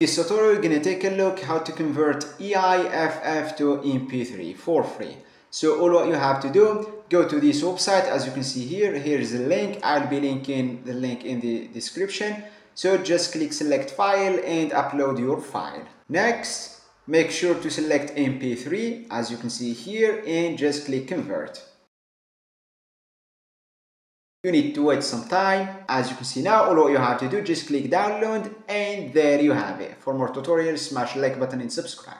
this tutorial we're gonna take a look how to convert AIFF to MP3 for free. So all what you have to do, go to this website as you can see here, here's the link, I'll be linking the link in the description. So just click select file and upload your file. Next, make sure to select MP3 as you can see here and just click convert. You need to wait some time. As you can see now, all you have to do, just click download and there you have it. For more tutorials, smash like button and subscribe.